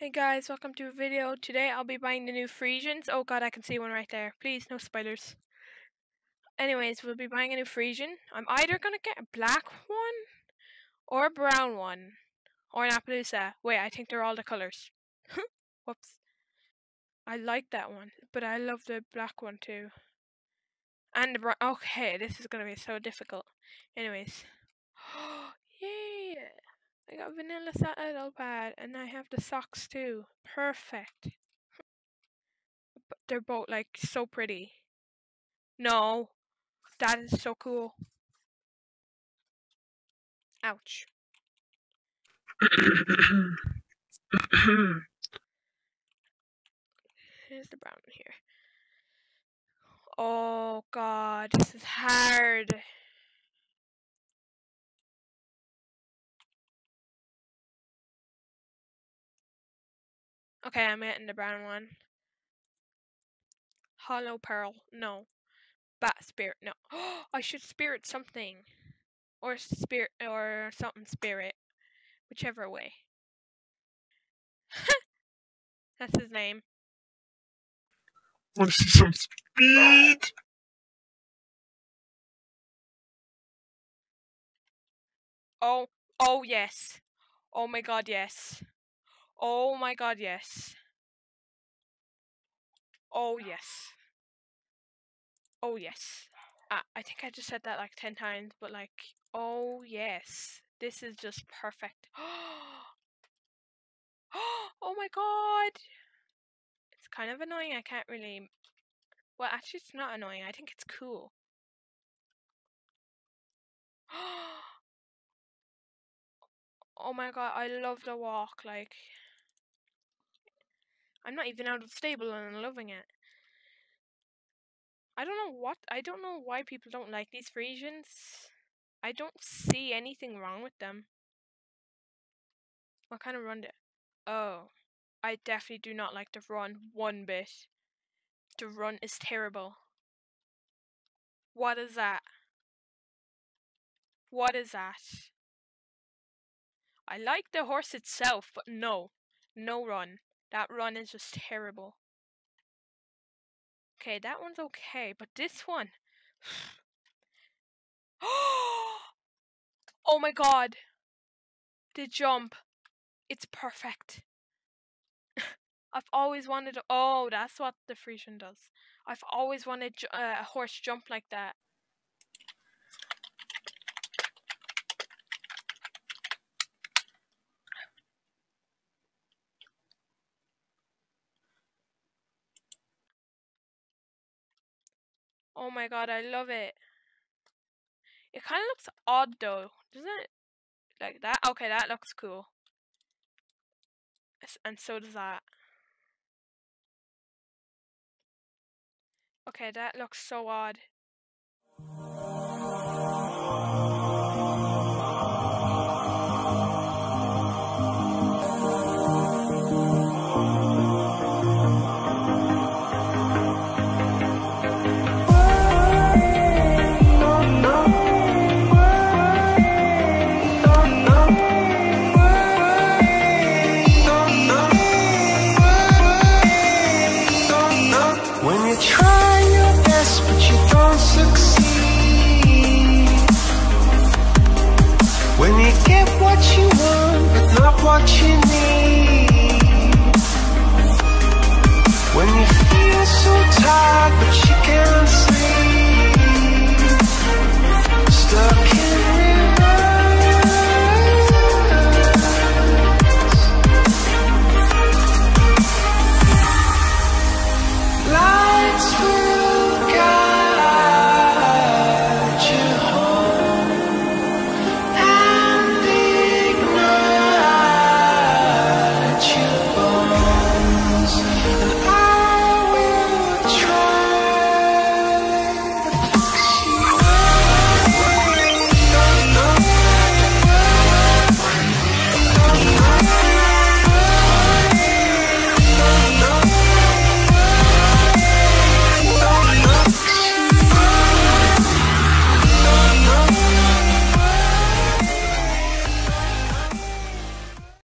Hey guys, welcome to a video. Today I'll be buying the new Friesians. Oh god, I can see one right there. Please, no spoilers. Anyways, we'll be buying a new Friesian. I'm either gonna get a black one or a brown one or an Appaloosa. Wait, I think they're all the colors. Whoops. I like that one, but I love the black one too. And the brown. Okay, this is gonna be so difficult. Anyways. Yay! I got vanilla saddle pad and I have the socks too. Perfect. But they're both like so pretty. No. That is so cool. Ouch. Here's the brown one here. Oh god, this is hard. Okay, I'm getting the brown one. Hollow pearl. No. Bat spirit. No. I should spirit something. Or spirit or something spirit. Whichever way. That's his name. Want to see some speed? Oh, oh yes. Oh my god, yes. Oh my god, yes. Oh yes. Oh yes. Uh, I think I just said that like 10 times, but like, oh yes. This is just perfect. oh my god! It's kind of annoying, I can't really... Well, actually it's not annoying, I think it's cool. oh my god, I love the walk, like... I'm not even out of stable and I'm loving it. I don't know what I don't know why people don't like these Friesians. I don't see anything wrong with them. What kind of run did Oh. I definitely do not like the run one bit. The run is terrible. What is that? What is that? I like the horse itself, but no. No run. That run is just terrible. Okay, that one's okay, but this one. oh my god! The jump. It's perfect. I've always wanted. Oh, that's what the Friesian does. I've always wanted uh, a horse jump like that. Oh my god, I love it. It kind of looks odd though, doesn't it? Like that? Okay, that looks cool. And so does that. Okay, that looks so odd. watching